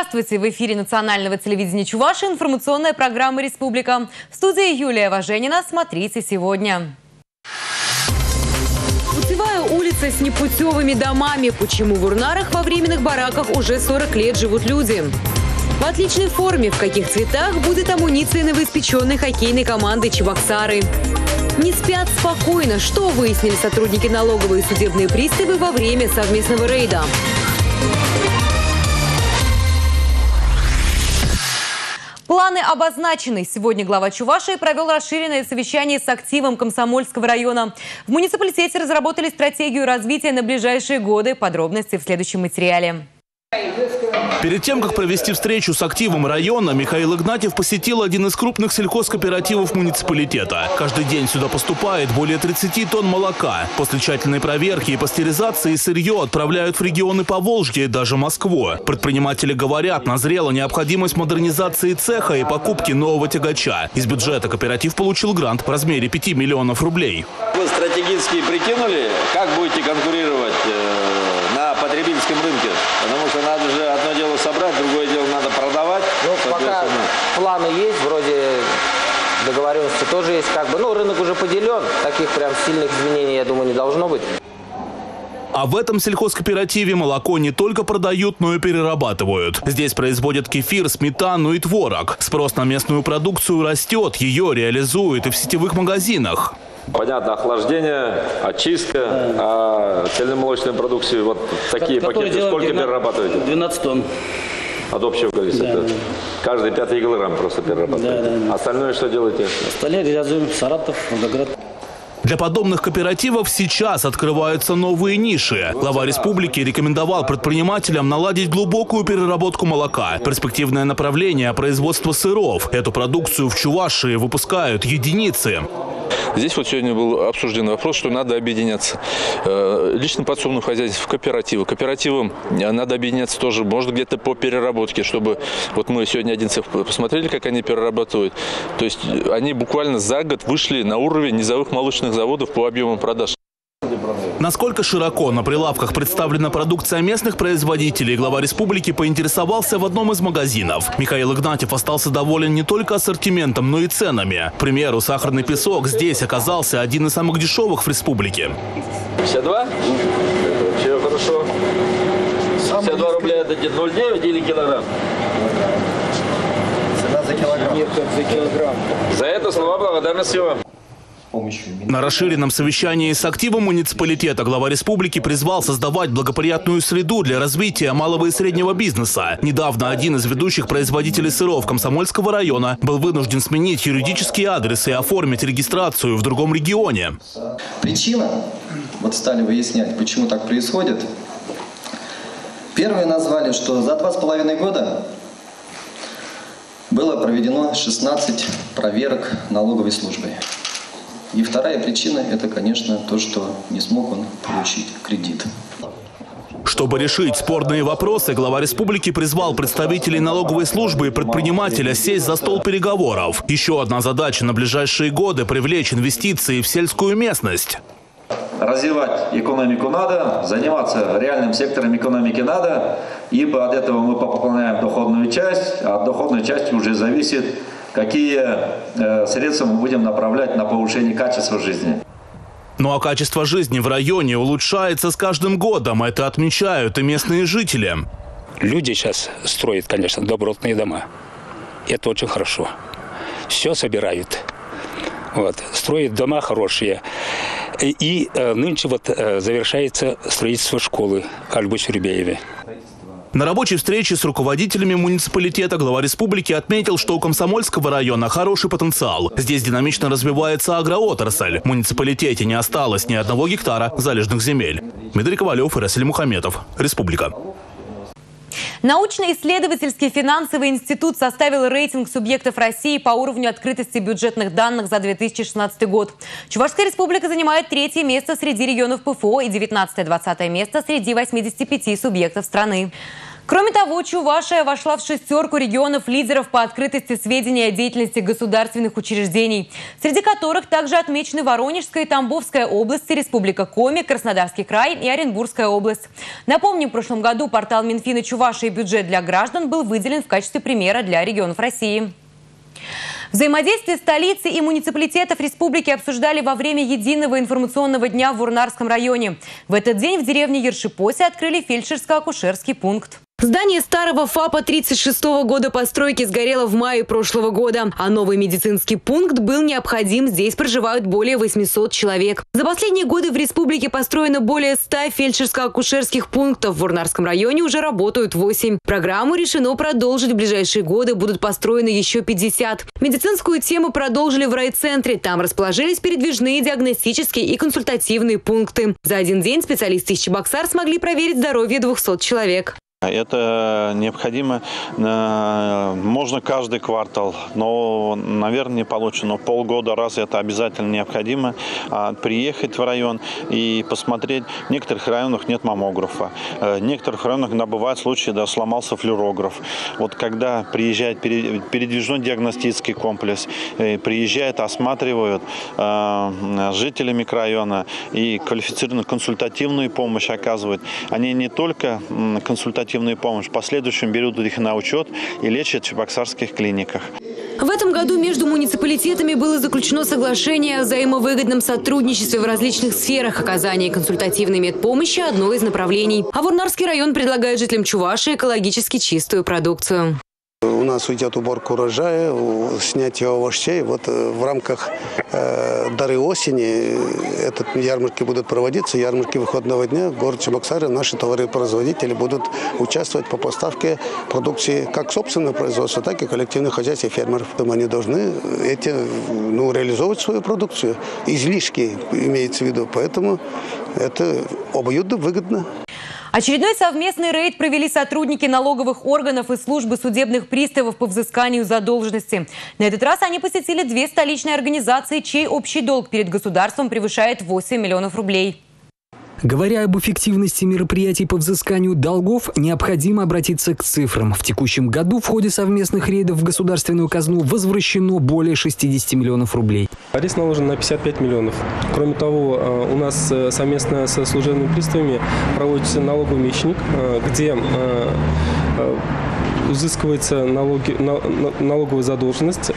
Здравствуйте! В эфире национального телевидения Чуваши информационная программа «Республика». В студии Юлия Важенина. Смотрите сегодня. Путевая улица с непутевыми домами. Почему в Урнарах во временных бараках уже 40 лет живут люди? В отличной форме, в каких цветах будет амуниция новоиспеченной хоккейной команды «Чебоксары». Не спят спокойно. Что выяснили сотрудники налоговой и судебные приставы во время совместного рейда? Планы обозначены. Сегодня глава Чувашии провел расширенное совещание с активом Комсомольского района. В муниципалитете разработали стратегию развития на ближайшие годы. Подробности в следующем материале. Перед тем, как провести встречу с активом района, Михаил Игнатьев посетил один из крупных сельхозкооперативов муниципалитета. Каждый день сюда поступает более 30 тонн молока. После тщательной проверки и пастеризации сырье отправляют в регионы Поволжья и даже Москву. Предприниматели говорят, назрела необходимость модернизации цеха и покупки нового тягача. Из бюджета кооператив получил грант в размере 5 миллионов рублей. Вы стратегически прикинули, как будете конкурировать э, на потребительском рынке? Потому что надо же одно собрать, другое дело надо продавать. Ну, пока планы есть, вроде договоренности тоже есть. Как бы, ну, рынок уже поделен, таких прям сильных изменений, я думаю, не должно быть. А в этом сельхозкооперативе молоко не только продают, но и перерабатывают. Здесь производят кефир, сметану и творог. Спрос на местную продукцию растет, ее реализуют и в сетевых магазинах. Понятно, охлаждение, очистка, а цельномолочной продукции, вот такие Который пакеты, сколько 12 перерабатываете? 12 тонн. От общего количества? Да, да. Каждый пятый килограмм просто перерабатываете. Да, да, да. Остальное что делаете? Остальные реализуем Саратов, Волгоград. Для подобных кооперативов сейчас открываются новые ниши. Глава республики рекомендовал предпринимателям наладить глубокую переработку молока. Перспективное направление – производство сыров. Эту продукцию в Чувашии выпускают единицы. Здесь вот сегодня был обсужден вопрос, что надо объединяться. Э, Лично подсобных хозяйств в кооперативы. Кооперативам э, надо объединяться тоже, может где-то по переработке, чтобы... Вот мы сегодня один цех посмотрели, как они перерабатывают. То есть э, они буквально за год вышли на уровень низовых молочных заводов по объемам продаж. Насколько широко на прилавках представлена продукция местных производителей, глава республики поинтересовался в одном из магазинов. Михаил Игнатьев остался доволен не только ассортиментом, но и ценами. К примеру, сахарный песок здесь оказался один из самых дешевых в республике. 52? Это вообще хорошо. 52 рубля это где, 0,9 или килограмм? За это слова благодарности вам. На расширенном совещании с активом муниципалитета глава республики призвал создавать благоприятную среду для развития малого и среднего бизнеса. Недавно один из ведущих производителей сыров Комсомольского района был вынужден сменить юридический адрес и оформить регистрацию в другом регионе. Причина, вот стали выяснять, почему так происходит. Первые назвали, что за два с половиной года было проведено 16 проверок налоговой службой. И вторая причина – это, конечно, то, что не смог он получить кредит. Чтобы решить спорные вопросы, глава республики призвал представителей налоговой службы и предпринимателя сесть за стол переговоров. Еще одна задача на ближайшие годы – привлечь инвестиции в сельскую местность. Развивать экономику надо, заниматься реальным сектором экономики надо, ибо от этого мы пополняем доходную часть, а от доходной части уже зависит, какие э, средства мы будем направлять на повышение качества жизни. Ну а качество жизни в районе улучшается с каждым годом. Это отмечают и местные жители. Люди сейчас строят, конечно, добротные дома. Это очень хорошо. Все собирают. Вот. Строят дома хорошие. И, и, э, нынче вот э, завершается строительство школы Альбу Сюрбееве. На рабочей встрече с руководителями муниципалитета глава республики отметил, что у Комсомольского района хороший потенциал. Здесь динамично развивается агроотрасль. В муниципалитете не осталось ни одного гектара залежных земель. Дмитрий Ковалев и Расиль Мухаметов. Республика. Научно-исследовательский финансовый институт составил рейтинг субъектов России по уровню открытости бюджетных данных за 2016 год. Чувашская республика занимает третье место среди регионов ПФО и 19-20 место среди 85 субъектов страны. Кроме того, Чувашия вошла в шестерку регионов-лидеров по открытости сведений о деятельности государственных учреждений, среди которых также отмечены Воронежская и Тамбовская области, Республика Коми, Краснодарский край и Оренбургская область. Напомним, в прошлом году портал Минфина Чувашии «Бюджет для граждан» был выделен в качестве примера для регионов России. Взаимодействие столицы и муниципалитетов республики обсуждали во время единого информационного дня в Урнарском районе. В этот день в деревне Ершипосе открыли фельдшерско-акушерский пункт. Здание старого ФАПа 36 -го года постройки сгорело в мае прошлого года, а новый медицинский пункт был необходим. Здесь проживают более 800 человек. За последние годы в республике построено более 100 фельдшерско-акушерских пунктов. В Урнарском районе уже работают 8. Программу решено продолжить в ближайшие годы. Будут построены еще 50. Медицинскую тему продолжили в райцентре. Там расположились передвижные диагностические и консультативные пункты. За один день специалисты из Чебоксар смогли проверить здоровье 200 человек. Это необходимо, э, можно каждый квартал, но, наверное, не получится. Но полгода раз это обязательно необходимо. А, приехать в район и посмотреть. В некоторых районах нет маммографа. Э, в некоторых районах да, бывают случаи, да, сломался флюорограф. Вот когда приезжает передвижной диагностический комплекс, э, приезжают, осматривают жители микрорайона и квалифицированную консультативную помощь оказывают. Они не только консультативные оперативную помощь. В последующем берут их на учет и лечат в чебоксарских клиниках. В этом году между муниципалитетами было заключено соглашение о взаимовыгодном сотрудничестве в различных сферах оказания консультативной медпомощи – одно из направлений. А Вурнарский район предлагает жителям Чуваши экологически чистую продукцию. У нас уйдет уборка урожая, снятие овощей. Вот э, в рамках э, дары осени этот ярмарки будут проводиться, ярмарки выходного дня. В городе Чебоксары наши товары-производители будут участвовать по поставке продукции как собственного производства, так и коллективных хозяйств и фермеров. Они должны эти, ну, реализовывать свою продукцию. Излишки имеется в виду, поэтому это обоюдно выгодно. Очередной совместный рейд провели сотрудники налоговых органов и службы судебных приставов по взысканию задолженности. На этот раз они посетили две столичные организации, чей общий долг перед государством превышает 8 миллионов рублей. Говоря об эффективности мероприятий по взысканию долгов, необходимо обратиться к цифрам. В текущем году в ходе совместных рейдов в государственную казну возвращено более 60 миллионов рублей. Арест наложен на 55 миллионов. Кроме того, э, у нас э, совместно со служебными приставами проводится налоговый мечник, э, где взыскивается налоги, налоговая задолженность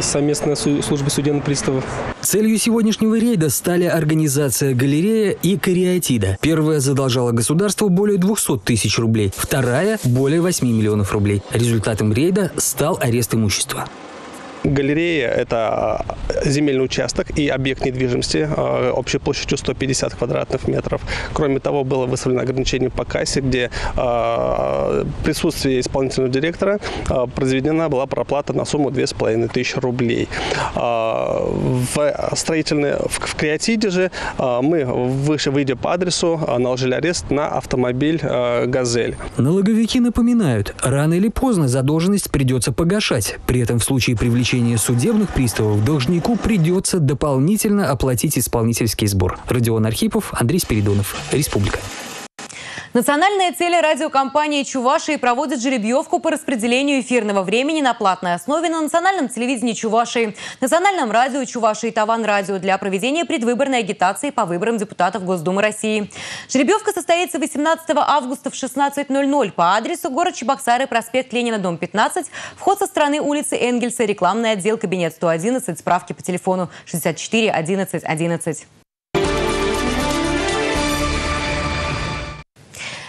совместная служба судебных приставов. Целью сегодняшнего рейда стали организация «Галерея» и «Кариатида». Первая задолжала государству более 200 тысяч рублей, вторая – более 8 миллионов рублей. Результатом рейда стал арест имущества. Галерея – это а, земельный участок и объект недвижимости а, общей площадью 150 квадратных метров. Кроме того, было выставлено ограничение по кассе, где а, присутствие исполнительного директора произведена была проплата на сумму 2500 рублей. В строительной, в Креатиде же мы, выше выйдя по адресу, наложили арест на автомобиль «Газель». Налоговики напоминают, рано или поздно задолженность придется погашать. При этом в случае привлечения привлечения судебных приставов должнику придется дополнительно оплатить исполнительский сбор. Родион Архипов, Андрей Спиридонов. Республика. Национальная цель радиокомпании Чувашии проводит жеребьевку по распределению эфирного времени на платной основе на национальном телевидении Чувашии, национальном радио Чувашии и Таван радио для проведения предвыборной агитации по выборам депутатов Госдумы России. Жеребьевка состоится 18 августа в 16.00 по адресу город Чебоксары, проспект Ленина, дом 15, вход со стороны улицы Энгельса, рекламный отдел, кабинет 111, справки по телефону 64 11 11.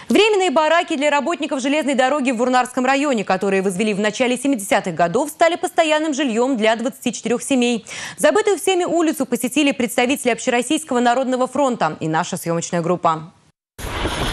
Временные бараки для работников железной дороги в Вурнарском районе, которые возвели в начале 70-х годов, стали постоянным жильем для 24 семей. Забытую всеми улицу посетили представители Общероссийского народного фронта и наша съемочная группа.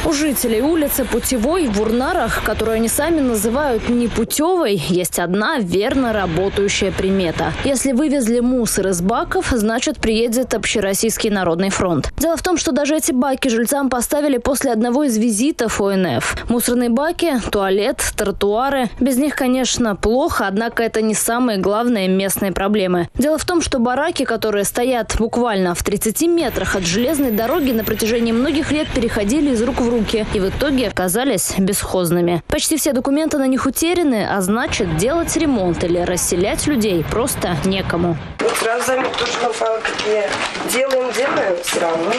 У жителей улицы Путевой в Урнарах, которую они сами называют непутевой, есть одна верно работающая примета. Если вывезли мусор из баков, значит приедет Общероссийский народный фронт. Дело в том, что даже эти баки жильцам поставили после одного из визитов ОНФ. Мусорные баки, туалет, тротуары. Без них, конечно, плохо, однако это не самые главные местные проблемы. Дело в том, что бараки, которые стоят буквально в 30 метрах от железной дороги, на протяжении многих лет переходили из рук в руки и в итоге оказались бесхозными. Почти все документы на них утеряны, а значит делать ремонт или расселять людей просто некому. Сразу заметил, что нам какие делаем, делаем, все равно.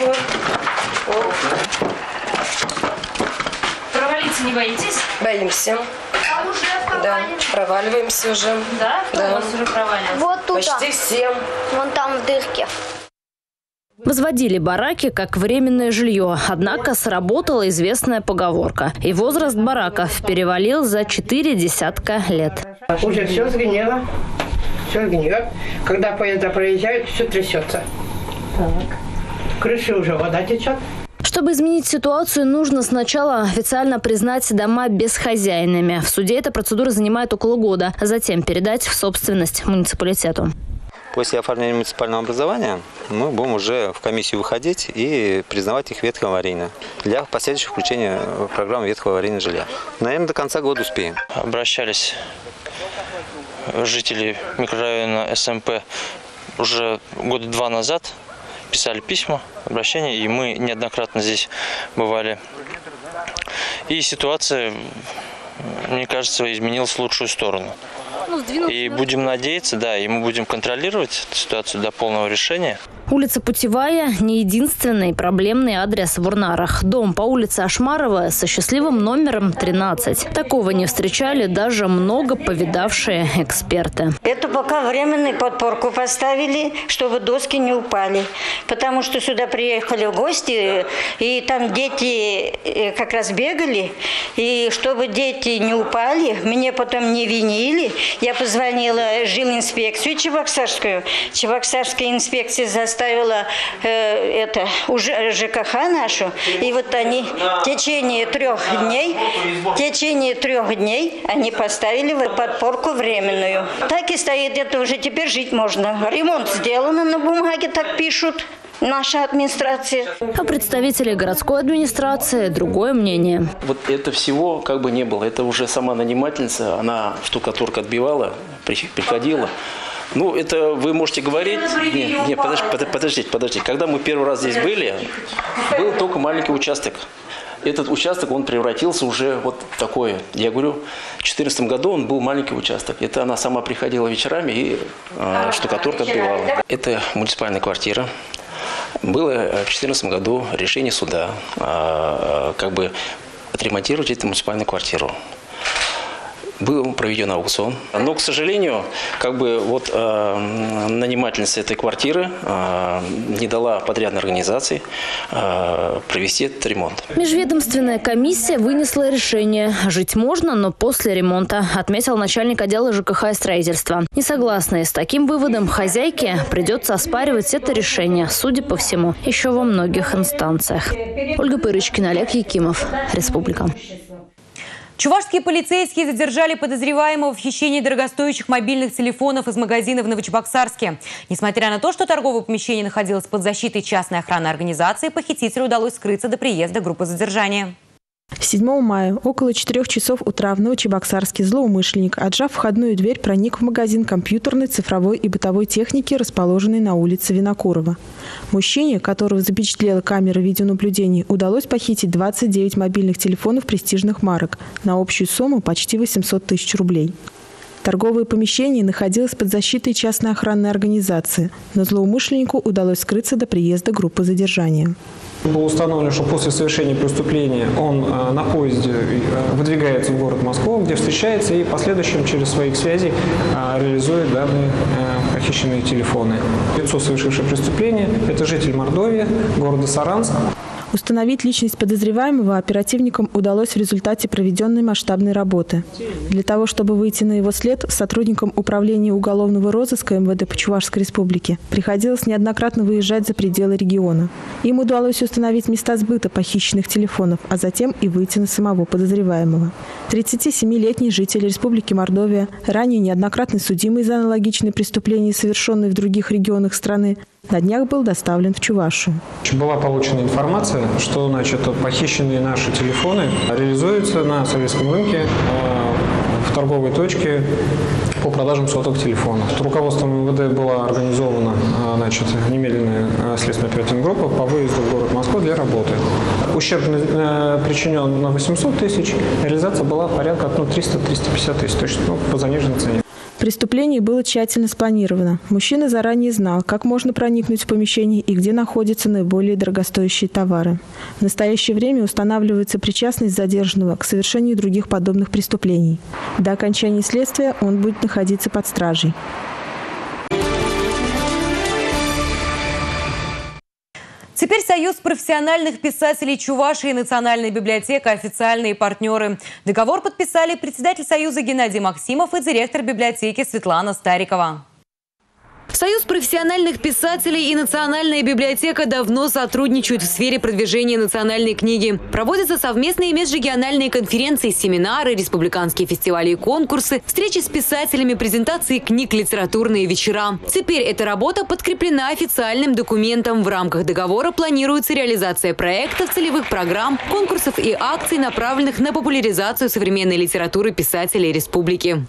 Вот. Провалиться не боитесь? Боимся. А уже Да, проваливаемся уже. Да? Да. у вас уже проваливается? Вот тут. Почти все. Вон там в дырке. Возводили бараки как временное жилье, однако сработала известная поговорка. И возраст бараков перевалил за четыре десятка лет. Уже все сгнило, все гниет. Когда поезда проезжают, все трясется. Крыши уже вода течет. Чтобы изменить ситуацию, нужно сначала официально признать дома безхозяйными. В суде эта процедура занимает около года, а затем передать в собственность муниципалитету. После оформления муниципального образования мы будем уже в комиссию выходить и признавать их ветхоаварийно для последующего включения в программу ветхого аварийного жилья. Наверное, до конца года успеем. Обращались жители микрорайона СМП уже года два назад, писали письма, обращения, и мы неоднократно здесь бывали. И ситуация, мне кажется, изменилась в лучшую сторону. И будем надеяться, да, и мы будем контролировать ситуацию до полного решения. Улица Путевая – не единственный проблемный адрес в Урнарах. Дом по улице Ашмарова со счастливым номером 13. Такого не встречали даже много повидавшие эксперты. Это пока временную подпорку поставили, чтобы доски не упали. Потому что сюда приехали гости, и там дети э, как раз бегали. И чтобы дети не упали, мне потом не винили. Я позвонила жилинспекцию Чебоксарскую. Чебоксарская инспекция заставила э, это уже ЖКХ нашу. И вот они в течение трех дней, в течение трех дней они поставили подпорку временную. Так и стоит, это уже теперь жить можно. Ремонт сделан на бумаге, так пишут. Наша администрация. А представители городской администрации – другое мнение. Вот это всего как бы не было. Это уже сама нанимательница, она штукатурка отбивала, при- приходила. Ну, это вы можете говорить. Нет, нет, подождите, под- подождите, подождите. Когда мы первый раз здесь были, был только маленький участок. Этот участок, он превратился уже вот в такое. Я говорю, в 2014 году он был маленький участок. Это она сама приходила вечерами и э, штукатурка отбивала. Это муниципальная квартира. Было э, в 2014 году решение суда э, как бы отремонтировать эту муниципальную квартиру. Был проведен аукцион. Но, к сожалению, как бы вот э, нанимательница этой квартиры э, не дала подрядной организации э, провести этот ремонт. Межведомственная комиссия вынесла решение. Жить можно, но после ремонта, отметил начальник отдела ЖКХ и строительства. Несогласные с таким выводом хозяйке придется оспаривать это решение, судя по всему, еще во многих инстанциях. Ольга Пырочкина, Олег Якимов, Республика. Чувашские полицейские задержали подозреваемого в хищении дорогостоящих мобильных телефонов из магазина в Новочебоксарске. Несмотря на то, что торговое помещение находилось под защитой частной охранной организации, похитителю удалось скрыться до приезда группы задержания. 7 мая около 4 часов утра в Новочебоксарске злоумышленник, отжав входную дверь, проник в магазин компьютерной, цифровой и бытовой техники, расположенный на улице Винокурова. Мужчине, которого запечатлела камера видеонаблюдения, удалось похитить 29 мобильных телефонов престижных марок на общую сумму почти 800 тысяч рублей. Торговое помещение находилось под защитой частной охранной организации, но злоумышленнику удалось скрыться до приезда группы задержания. Было установлено, что после совершения преступления он э, на поезде э, выдвигается в город Москву, где встречается и в последующем через своих связей э, реализует данные похищенные телефоны. Лицо, совершившее преступление, это житель Мордовии, города Саранск. Установить личность подозреваемого оперативникам удалось в результате проведенной масштабной работы. Для того, чтобы выйти на его след, сотрудникам Управления уголовного розыска МВД по Чувашской Республике приходилось неоднократно выезжать за пределы региона. Им удалось установить места сбыта похищенных телефонов, а затем и выйти на самого подозреваемого. 37-летний житель Республики Мордовия, ранее неоднократно судимый за аналогичные преступления, совершенные в других регионах страны, на днях был доставлен в Чувашу. Была получена информация, что значит, похищенные наши телефоны реализуются на советском рынке э, в торговой точке по продажам сотовых телефонов. Руководством МВД была организована а, значит, немедленная а, следственная оперативная группа по выезду в город Москва для работы. Ущерб э, причинен на 800 тысяч, реализация была порядка ну, 300-350 тысяч, то есть ну, по заниженной цене. Преступление было тщательно спланировано. Мужчина заранее знал, как можно проникнуть в помещение и где находятся наиболее дорогостоящие товары. В настоящее время устанавливается причастность задержанного к совершению других подобных преступлений. До окончания следствия он будет находиться под стражей. Теперь Союз профессиональных писателей Чувашии и Национальная библиотека – официальные партнеры. Договор подписали председатель Союза Геннадий Максимов и директор библиотеки Светлана Старикова. Союз профессиональных писателей и Национальная библиотека давно сотрудничают в сфере продвижения национальной книги. Проводятся совместные межрегиональные конференции, семинары, республиканские фестивали и конкурсы, встречи с писателями, презентации книг, литературные вечера. Теперь эта работа подкреплена официальным документом. В рамках договора планируется реализация проектов, целевых программ, конкурсов и акций, направленных на популяризацию современной литературы писателей республики.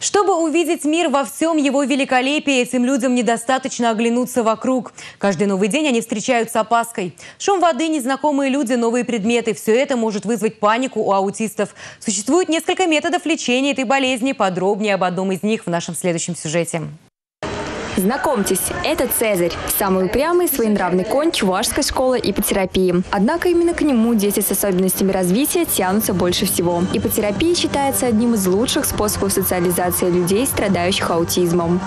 Чтобы увидеть мир во всем его великолепии, этим людям недостаточно оглянуться вокруг. Каждый новый день они встречают с опаской. Шум воды, незнакомые люди, новые предметы – все это может вызвать панику у аутистов. Существует несколько методов лечения этой болезни. Подробнее об одном из них в нашем следующем сюжете. Знакомьтесь, это Цезарь, самый упрямый и своенравный конь Чувашской школы ипотерапии. Однако именно к нему дети с особенностями развития тянутся больше всего. Ипотерапия считается одним из лучших способов социализации людей, страдающих аутизмом.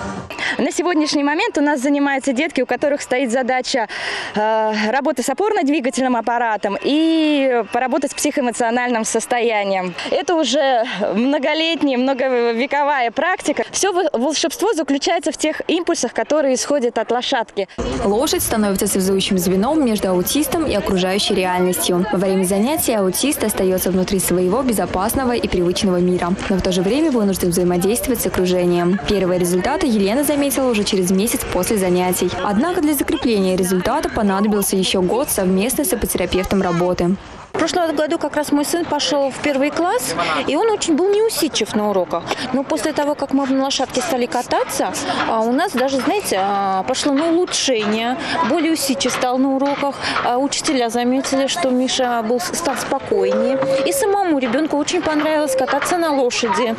На сегодняшний момент у нас занимаются детки, у которых стоит задача э, работы с опорно-двигательным аппаратом и поработать с психоэмоциональным состоянием. Это уже многолетняя, многовековая практика. Все волшебство заключается в тех импульсах, которые исходят от лошадки. Лошадь становится связующим звеном между аутистом и окружающей реальностью. Во время занятия аутист остается внутри своего безопасного и привычного мира, но в то же время вынужден взаимодействовать с окружением. Первые результаты Елена заметила уже через месяц после занятий. Однако для закрепления результата понадобился еще год совместно с ипотерапевтом работы. В прошлом году как раз мой сын пошел в первый класс, и он очень был неусидчив на уроках. Но после того, как мы на лошадке стали кататься, а, у нас даже, знаете, а, пошло на улучшение. Более усидчив стал на уроках. А учителя заметили, что Миша был, стал спокойнее. И самому ребенку очень понравилось кататься на лошади.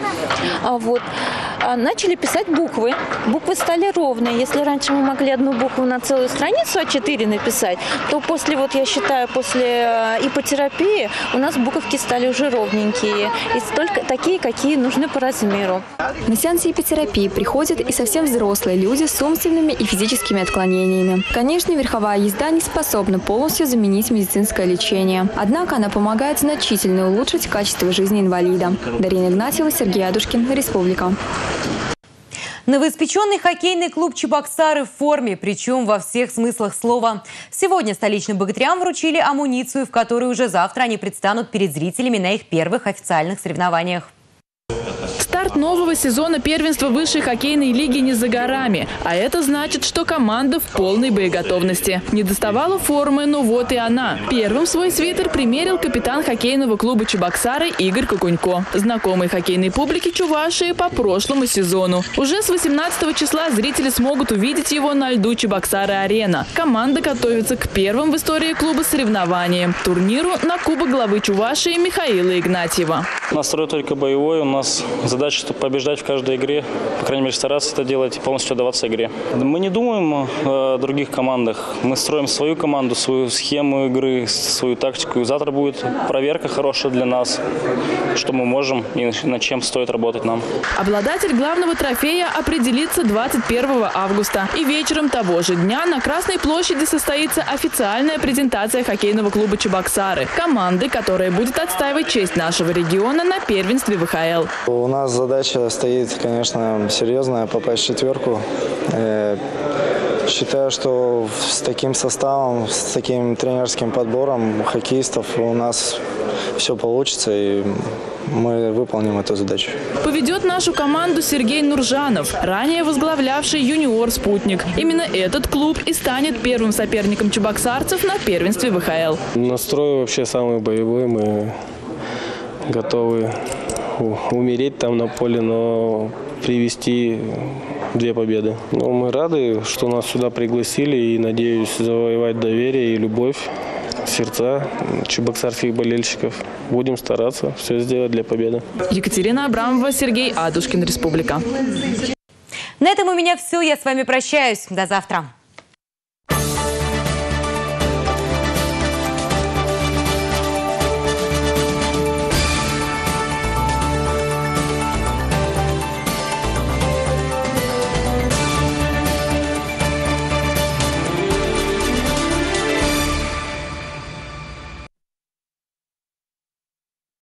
Вот. Начали писать буквы. Буквы стали ровные. Если раньше мы могли одну букву на целую страницу А4 написать, то после, вот я считаю, после ипотерапии терапии у нас буковки стали уже ровненькие и только такие, какие нужны по размеру. На сеансе ипотерапии приходят и совсем взрослые люди с умственными и физическими отклонениями. Конечно, верховая езда не способна полностью заменить медицинское лечение. Однако она помогает значительно улучшить качество жизни инвалида. Дарина Игнатьева, Сергей Адушкин, Республика. Новоиспеченный хоккейный клуб «Чебоксары» в форме, причем во всех смыслах слова. Сегодня столичным богатырям вручили амуницию, в которой уже завтра они предстанут перед зрителями на их первых официальных соревнованиях. Старт нового сезона первенства высшей хоккейной лиги не за горами. А это значит, что команда в полной боеготовности. Не доставала формы, но вот и она. Первым свой свитер примерил капитан хоккейного клуба «Чебоксары» Игорь Кокунько. Знакомый хоккейной публике Чувашии по прошлому сезону. Уже с 18 числа зрители смогут увидеть его на льду Чебоксары-арена. Команда готовится к первым в истории клуба соревнованиям – турниру на Кубок главы Чувашии Михаила Игнатьева. Настрой только боевой. У нас задача задача, чтобы побеждать в каждой игре, по крайней мере, стараться это делать и полностью отдаваться игре. Мы не думаем о других командах. Мы строим свою команду, свою схему игры, свою тактику. И завтра будет проверка хорошая для нас, что мы можем и над чем стоит работать нам. Обладатель главного трофея определится 21 августа. И вечером того же дня на Красной площади состоится официальная презентация хоккейного клуба «Чебоксары» – команды, которая будет отстаивать честь нашего региона на первенстве ВХЛ. У нас задача стоит, конечно, серьезная, попасть в четверку. Э, считаю, что с таким составом, с таким тренерским подбором хоккеистов у нас все получится и мы выполним эту задачу. Поведет нашу команду Сергей Нуржанов, ранее возглавлявший юниор «Спутник». Именно этот клуб и станет первым соперником чебоксарцев на первенстве ВХЛ. Настрой вообще самый боевой. Мы готовы умереть там на поле, но привести две победы. Но мы рады, что нас сюда пригласили и надеюсь завоевать доверие и любовь сердца чебоксарских болельщиков. Будем стараться все сделать для победы. Екатерина Абрамова, Сергей Адушкин, Республика. На этом у меня все. Я с вами прощаюсь. До завтра.